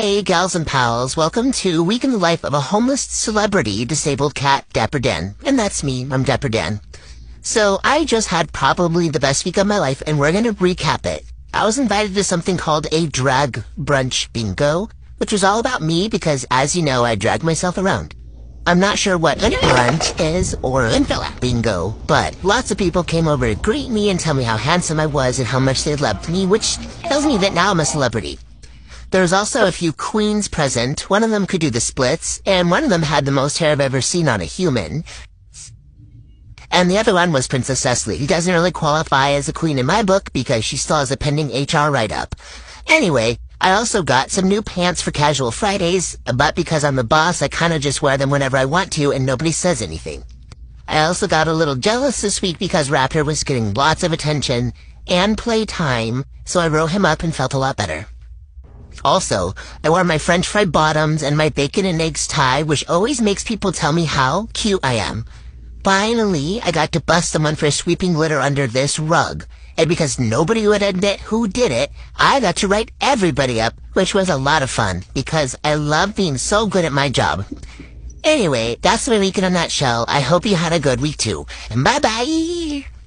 Hey, gals and pals, welcome to Week in the Life of a Homeless Celebrity Disabled Cat, Dapper Dan. And that's me, I'm Dapper Dan. So, I just had probably the best week of my life, and we're gonna recap it. I was invited to something called a drag brunch bingo, which was all about me because, as you know, I drag myself around. I'm not sure what a brunch is or a bingo, but lots of people came over to greet me and tell me how handsome I was and how much they loved me, which tells me that now I'm a celebrity. There was also a few queens present. One of them could do the splits, and one of them had the most hair I've ever seen on a human. And the other one was Princess Cecily. He doesn't really qualify as a queen in my book because she still has a pending HR write-up. Anyway, I also got some new pants for casual Fridays, but because I'm the boss, I kind of just wear them whenever I want to and nobody says anything. I also got a little jealous this week because Raptor was getting lots of attention and playtime, so I wrote him up and felt a lot better. Also, I wore my french fry bottoms and my bacon and eggs tie, which always makes people tell me how cute I am. Finally, I got to bust someone for sweeping litter under this rug. And because nobody would admit who did it, I got to write everybody up, which was a lot of fun, because I love being so good at my job. Anyway, that's my week in a nutshell. I hope you had a good week too. And bye-bye!